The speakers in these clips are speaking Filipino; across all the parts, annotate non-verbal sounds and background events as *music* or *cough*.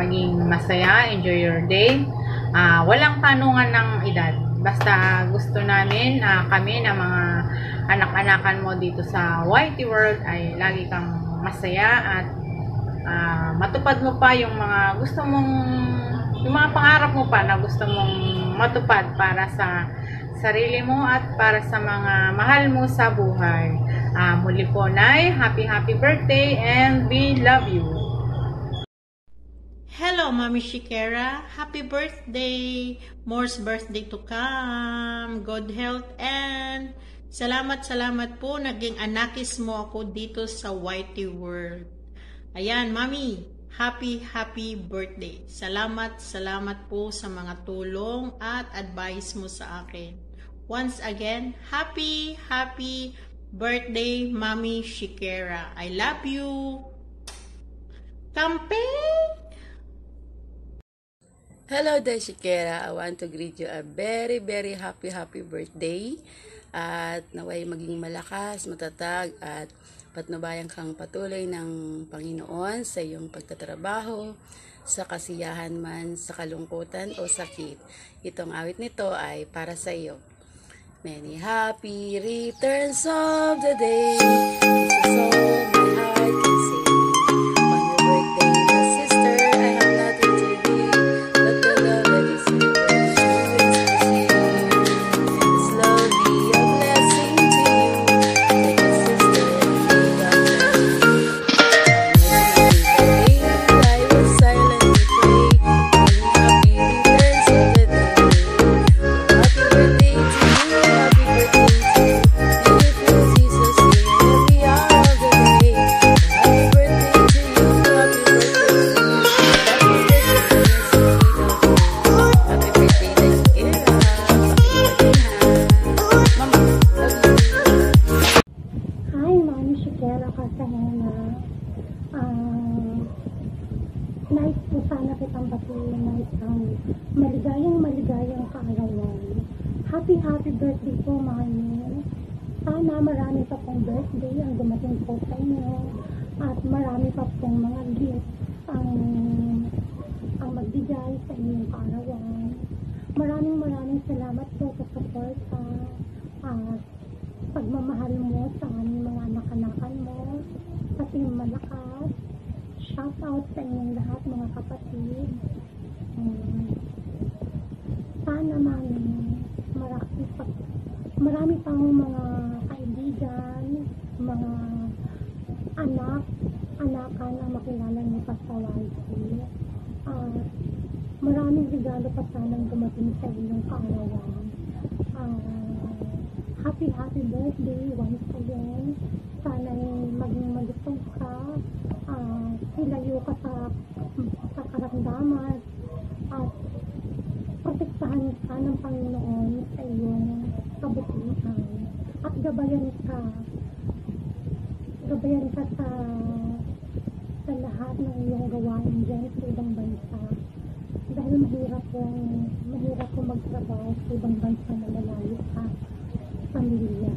maging masaya, enjoy your day. Ah, walang tanungan ng edad. Basta gusto namin, ah, kami na mga anak-anakan mo dito sa YT World ay lagi kang masaya at ah, matupad mo pa yung mga gusto mong yung mga pangarap mo pa na gusto mong matupad para sa sarili mo at para sa mga mahal mo sa buhay. Ah, muli po, Nay, happy happy birthday and we love you. Hello, Mami Shikera. Happy birthday! More's birthday to come. Good health and salamat, salamat po. Naging anakis mo ako dito sa YT World. Ayan, Mami. Happy, happy birthday. Salamat, salamat po sa mga tulong at advice mo sa akin. Once again, happy, happy birthday, Mami Shikera. I love you. Campaign! Hello, Deshikera. I want to greet you a very, very happy, happy birthday. At naway maging malakas, matatag, at patnubayan kang patuloy ng Panginoon sa iyong pagtatrabaho, sa kasiyahan man, sa kalungkutan o sakit. Itong awit nito ay para sa iyo. Many happy returns of the day. This nice po sana kitang batiin na isang maligayang maligayang kaarawan. Happy, happy birthday po, Mami. Sana marami pa pong birthday ang dumating po sa inyo at marami pa pong mga gifts ang ang magbigay sa inyong kaarawan. Maraming maraming salamat po sa suporta at pagmamahal mo sa aming mga anak-anakan mo, pati malakas. Shout out sa inyong lahat mga kapatid. Um, sana mami, marami, pa, marami pang mga kaibigan, mga anak, anakan na makilala niyo pa sa YC. At maraming regalo pa sanang dumating sa inyong kaarawan. Ah, happy, happy birthday once again. Sana maging malusog ka. ah, hilayo ka sa, sa karamdaman. At protektahan ka ng Panginoon sa iyong kabutihan. At gabayan ka. Gabayan ka sa sa lahat ng iyong gawain dyan sa ibang bansa. Dahil mahirap pong mahirap pong magtrabaho sa ibang bansa na malayo sa pamilya.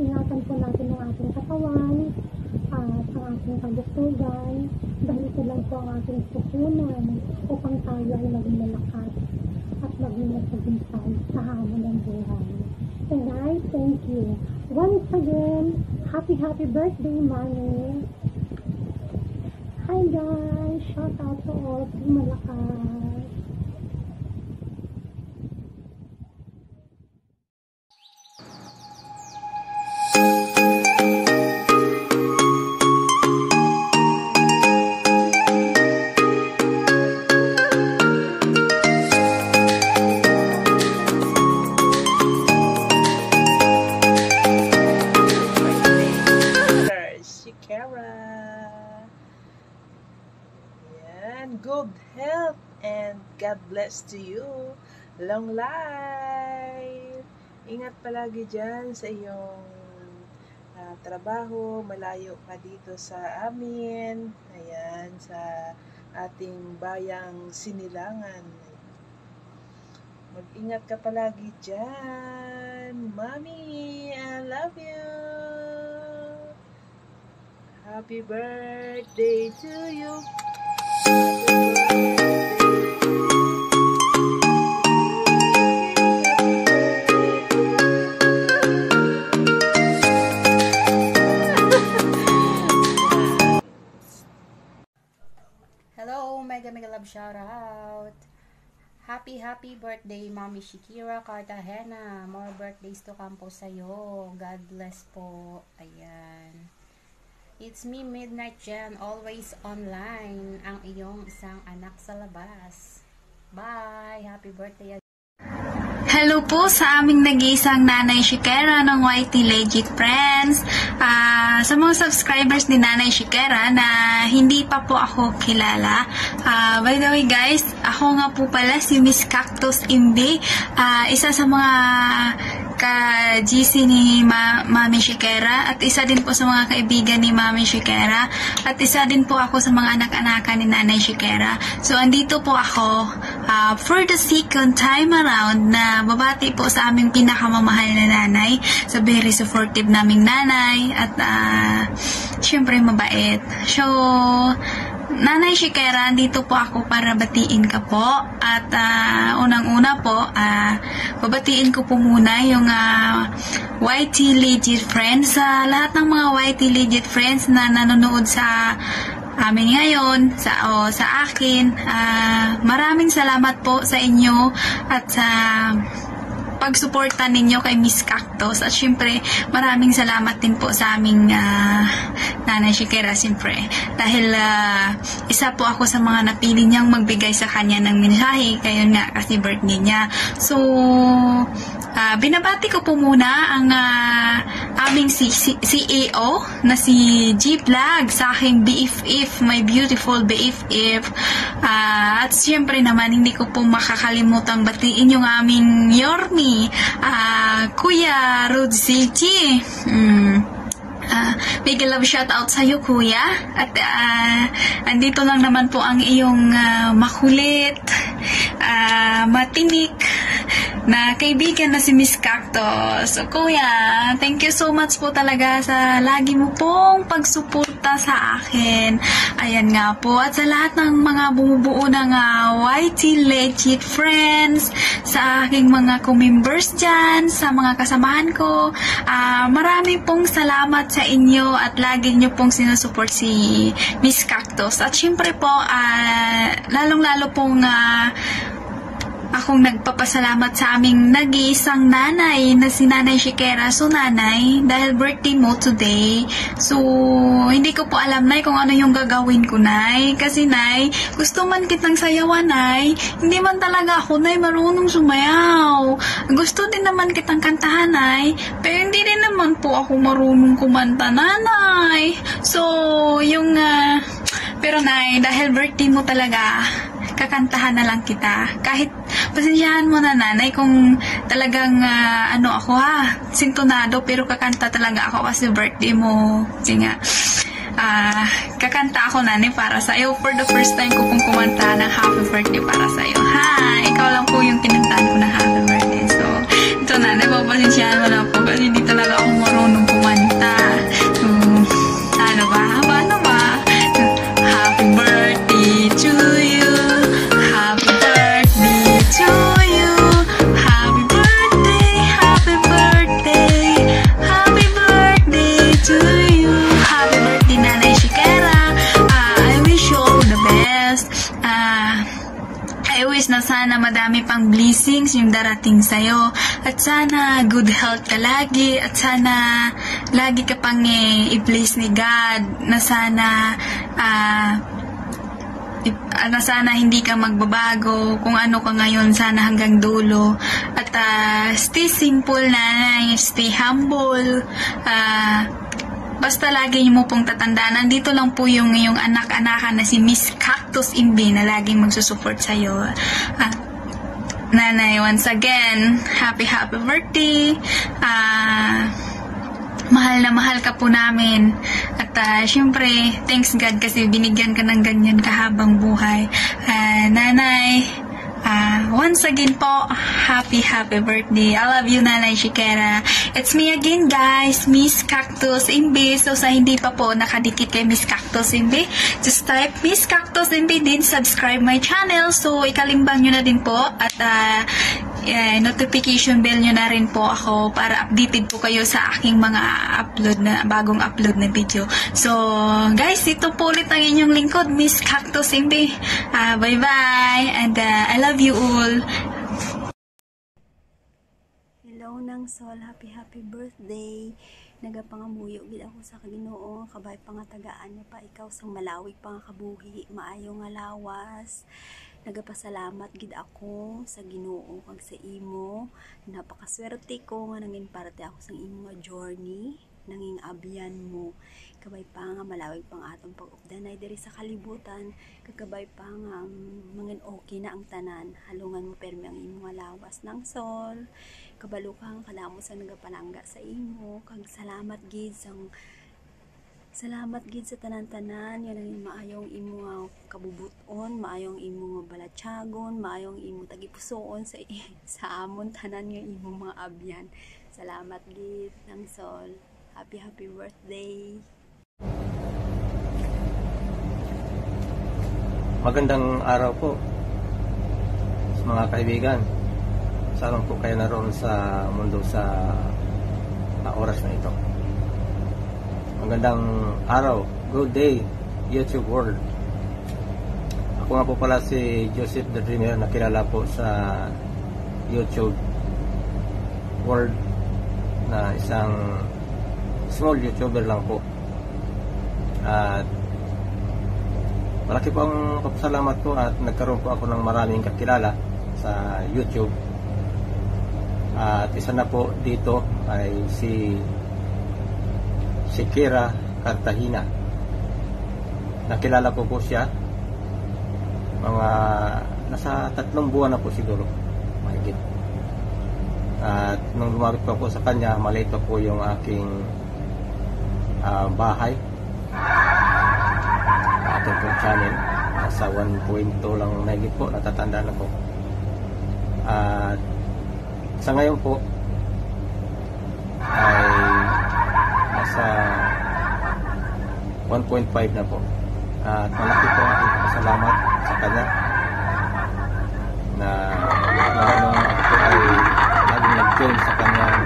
Ingatan po natin ang ating katawan at ang ating kagustugan dahil ito lang po ang ating pupunan upang tayo ay maging at maging sa hamon ng buhay. And I thank you. Once again, happy happy birthday, Mami. Hi guys! Shout out to all Team Malakas. God bless to you. Long life. Ingat palagi dyan sa iyong ah, trabaho. Malayo ka dito sa amin. Ayan, sa ating bayang sinilangan. Mag-ingat ka palagi dyan. Mommy, I love you. Happy birthday to you. Hello, love shout out. Happy happy birthday Mami Shakira Cartagena. More birthdays to come po sa'yo. God bless po. Ayan. It's me Midnight Jen, always online. Ang iyong isang anak sa labas. Bye! Happy birthday Hello po sa aming nag-iisang Nanay Shikera ng YT Legit Friends. Ah, sa mga subscribers ni Nanay Shikera na hindi pa po ako kilala. Ah, by the way guys, ako nga po pala si Miss Cactus Imbi. Ah, isa sa mga ka-GC ni Ma- Mami Shikera at isa din po sa mga kaibigan ni Mami Shikera at isa din po ako sa mga anak-anakan ni Nanay Shikera. So, andito po ako ah, for the second time around na babati po sa aming pinakamamahal na nanay, sa very supportive naming nanay at ah, syempre mabait. So, Nanay Shikera, dito po ako para batiin ka po. At ah, unang-una po, ah, babatiin ko po muna yung ah, YT Legit Friends. Sa lahat ng mga YT Legit Friends na nanonood sa amin ngayon, sa, o sa akin, ah, maraming salamat po sa inyo at sa pagsuporta ninyo kay Miss Cactus. At syempre, maraming salamat din po sa aming ah, Nanay Shikera, syempre. Dahil ah, isa po ako sa mga napili niyang magbigay sa kanya ng mensahe. Kaya nga, kasi birthday niya. So, ah, binabati ko po muna ang ah, aming si, si- CEO na si G Vlog sa aking BFF, my beautiful BFF. Ah, at syempre naman, hindi ko po makakalimutang batiin yung aming Yormi, ah, Kuya Rodzici. Mm. Ah, big love shout out sa iyo, kuya. At ah, andito lang naman po ang iyong ah, makulit, ah, matinik na kaibigan na si Miss Cactus. So, kuya, thank you so much po talaga sa lagi mo pong pagsuporta sa akin. Ayan nga po. At sa lahat ng mga bumubuo ng ah, YT Legit Friends, sa aking mga co-members dyan, sa mga kasamahan ko, ah, marami pong salamat sa inyo at lagi nyo pong sinusuport si Miss Cactus. At syempre po, ah, lalong-lalo pong ah, akong nagpapasalamat sa aming nag-iisang nanay na si Nanay Shikera. So, nanay, dahil birthday mo today, so, hindi ko po alam, nay, kung ano yung gagawin ko, nay. Kasi, nay, gusto man kitang sayawan, nay. Hindi man talaga ako, nay, marunong sumayaw. Gusto din naman kitang kantahan, nay. Pero hindi din naman po ako marunong kumanta, nanay. So, yung, ah, pero, nay, dahil birthday mo talaga, kakantahan na lang kita. Kahit pasensyahan mo na nanay kung talagang ah, ano ako ha, sintonado pero kakanta talaga ako kasi birthday mo. Kasi nga, ah, kakanta ako nanay para sa iyo. For the first time ko pong kumanta ng happy birthday para sa iyo. Ha, ikaw lang po yung kinantahan darating sa'yo. At sana good health ka lagi. At sana lagi ka pang eh, i-bless ni God. Na sana ah, na sana hindi ka magbabago. Kung ano ka ngayon, sana hanggang dulo. At ah, stay simple na, stay humble. Ah, Basta lagi mo pong tatandaan, nandito lang po yung yung anak-anakan na si Miss Cactus Imbi na laging magsusupport sa'yo. Ah, nanay, once again, happy happy birthday. Ah, mahal na mahal ka po namin. At ah, syempre, thanks God kasi binigyan ka ng ganyan kahabang buhay. Ah, nanay, Ah, once again po, happy, happy birthday. I love you, Nanay Shikera. It's me again, guys, Miss Cactus Imbi. So, sa hindi pa po nakadikit kay Miss Cactus Imbi, just type Miss Cactus Imbi din, subscribe my channel. So, ikalimbang nyo na din po at ah, eh, notification bell nyo na rin po ako para updated po kayo sa aking mga upload na, bagong upload na video. So, guys, ito po ulit ang inyong lingkod, Miss Cactus Imbi. Ah, bye-bye, and ah, I love you all. Hello nang sol, happy happy birthday. Nagapangamuyo gid ako sa Ginoo, kabay pa nga tagaan niya pa ikaw sang malawig pa nga kabuhi, maayo nga lawas. Nagapasalamat gid ako sa Ginoo kag sa imo. Napakaswerte ko nga nangin parte ako sang imo nga journey, nanging abyan mo. Kabay pa nga malawig pang atong pag-ugdanay diri sa kalibutan, kagabay pa nga um, mangin okay na ang tanan. Halungan mo permi ang imo lawas ng sol kabalo kang kadamo sa nagapanangga sa imo kag salamat gid sang salamat gid sa tanan-tanan yan ang maayong imo nga kabubuton maayong imo nga balatyagon maayong imo tagipusoon sa *laughs* sa amon tanan nga imo mga abyan salamat gid ng sol happy happy birthday Magandang araw po sa mga kaibigan. Saan po kayo naroon sa mundo sa ah, oras na ito. Magandang araw. Good day, YouTube world. Ako nga po pala si Joseph the Dreamer na kilala po sa YouTube world na isang small YouTuber lang po. At Malaki po ang papasalamat ko at nagkaroon po ako ng maraming kakilala sa YouTube. At isa na po dito ay si si Kira Cartagena. Nakilala ko po siya mga nasa tatlong buwan na po siguro mahigit. At nung lumapit po sa kanya, maliit pa po yung aking ah, bahay ating pong channel nasa 1.2 lang mahigit po natatandaan ako at sa ngayon po 1.5 na po. At malaki po ang pasalamat sa kanya na nung ako po ay laging nag-join sa kanyang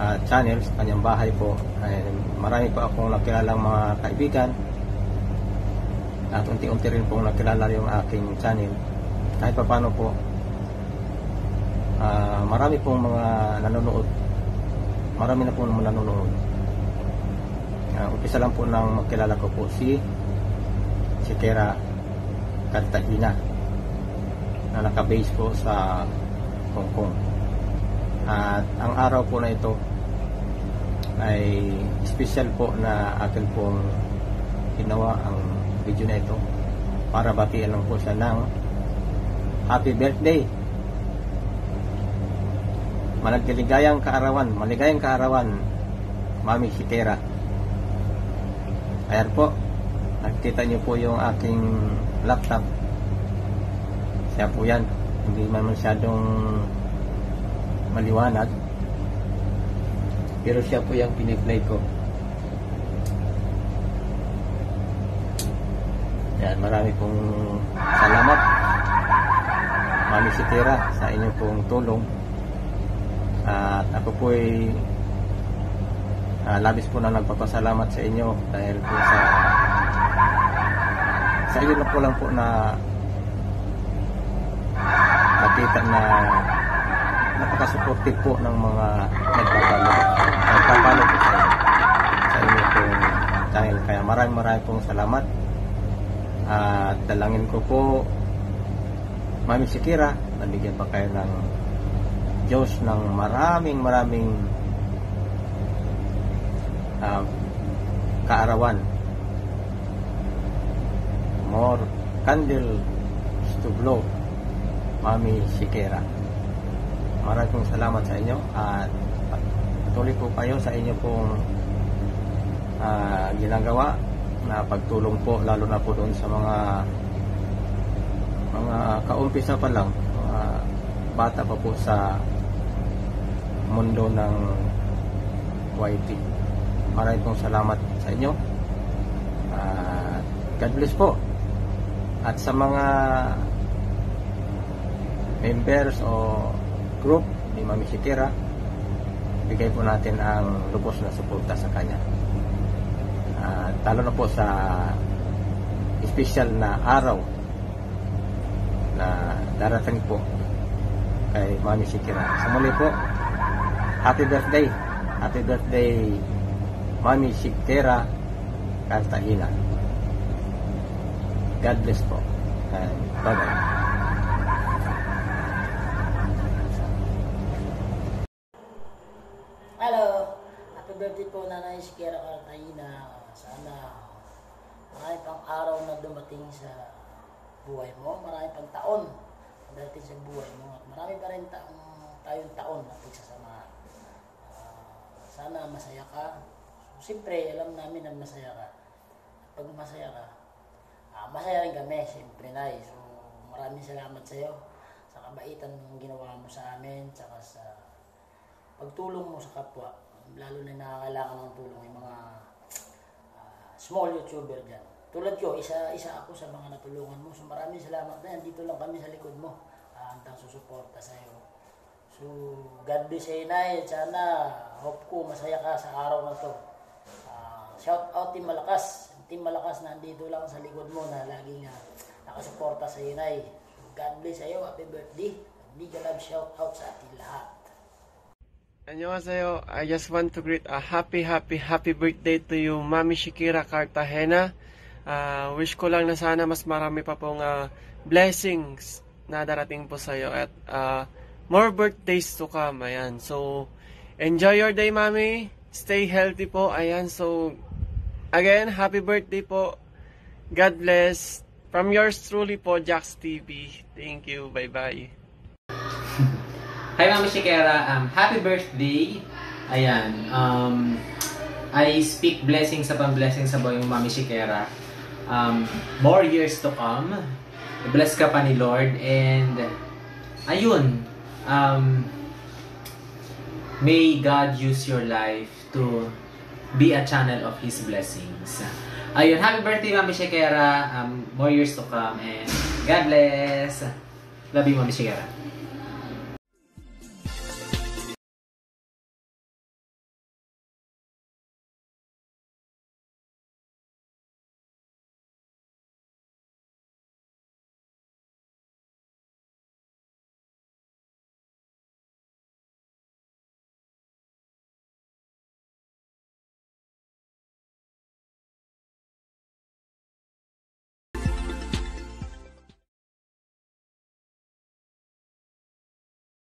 ah, channel, sa kanyang bahay po. Ay marami pa akong nakilalang mga kaibigan. At unti-unti rin pong nakilala yung aking channel. Kahit pa paano po ah, marami pong mga nanonood. Marami na po naman nanonood Ah, umpisa lang po nang makilala ko po si si Kera Cartagena na nakabase po sa Hong Kong. At ang araw po na ito ay special po na akin pong ginawa ang video na ito para batian lang po siya ng happy birthday. Malagligayang kaarawan maligayang kaarawan Mami Shikera ayan po. Nakikita niyo po yung aking laptop. Siya po yan. Hindi man masyadong maliwanag. Pero siya po yung piniplay ko. Yan, marami pong salamat. Mami Sitira sa inyong pong tulong. At ako po ay ah, labis po na nagpapasalamat sa inyo dahil po sa sa inyo na po lang po na nakita na napaka-supportive po ng mga nagpapalo. Nagpapalo po sa inyo. Sa inyo pong channel. Kaya maraming maraming pong salamat. At dalangin ko po Mami Sikira nabigyan pa kayo ng Diyos ng maraming maraming ah, kaarawan more candles to blow Mami Sikira maraming salamat sa inyo at patuloy po kayo sa inyo pong ah, ginagawa na pagtulong po lalo na po doon sa mga mga kaumpisa pa lang, mga bata pa po sa mundo ng YT. Maraming pong salamat sa inyo. At God bless po. At sa mga members o group ni Mami Shikira, bigay po natin ang lubos na suporta sa kanya. At talo na po sa special na araw na darating po kay Mami Shikira. Sa muli po, happy birthday. Happy birthday, Mami Shikira Cartagena. God bless po. And bye-bye. Hello! Happy birthday po Nanay Shikira Cartagena. Sana marami pang araw na dumating sa buhay mo. Marami pang taon na darating sa buhay mo. At marami pa rin taong, tayong taon na pagsasamahan. Ah, sana masaya ka. Siyempre, alam namin na masaya ka. Pag masaya ka, ah, masaya rin kami, siyempre na So, maraming salamat sa iyo sa kabaitan ng ginawa mo sa amin, tsaka sa pagtulong mo sa kapwa, lalo na nakakailangan ng tulong yung mga ah, small YouTuber dyan. Tulad ko, isa, isa ako sa mga natulungan mo. So maraming salamat na yan. Dito lang kami sa likod mo. Uh, hantang susuporta sa iyo. So, God bless sa'yo, Nay. At Sana, hope ko, masaya ka sa araw na to. Shout out Team Malakas. Team Malakas nandito lang sa likod mo na laging uh, nakasuporta sa iyo, Nay. So, God bless sa'yo. Happy birthday. Big love shout out sa ating lahat. Annyeonghaseyo. I just want to greet a happy, happy, happy birthday to you, Mami Shikira Cartagena. Uh, wish ko lang na sana mas marami pa pong uh, blessings na darating po sa iyo at uh, more birthdays to come. Ayan. So, enjoy your day, Mami. Stay healthy po. Ayan. So, again, happy birthday po. God bless. From yours truly po, Jax TV. Thank you. Bye-bye. *laughs* Hi, Mami Shikera. Um, happy birthday. Ayan. Um, I speak blessings sa pang-blessing sa buhay mo, Mami Shikera. Um, more years to come. Bless ka pa ni Lord. And, ayun. Um, may God use your life to be a channel of His blessings. Ayun. Happy birthday, Mami Shikera. Um, more years to come. And, God bless. Love you, Mami Shikera.